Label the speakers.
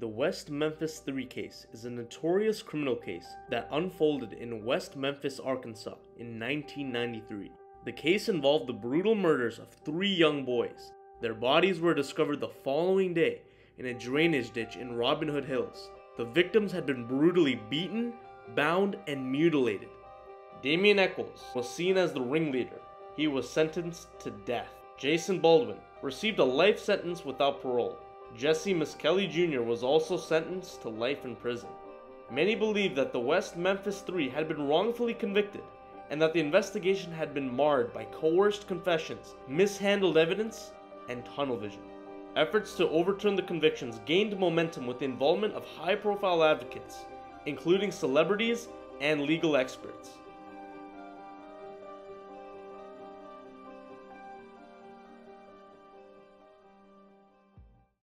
Speaker 1: The West Memphis 3 case is a notorious criminal case that unfolded in West Memphis, Arkansas in 1993. The case involved the brutal murders of three young boys. Their bodies were discovered the following day in a drainage ditch in Robin Hood Hills. The victims had been brutally beaten, bound, and mutilated. Damien Echols was seen as the ringleader. He was sentenced to death. Jason Baldwin received a life sentence without parole. Jesse Misskelley Jr. was also sentenced to life in prison. Many believe that the West Memphis Three had been wrongfully convicted and that the investigation had been marred by coerced confessions, mishandled evidence, and tunnel vision. Efforts to overturn the convictions gained momentum with the involvement of high profile advocates, including celebrities and legal experts.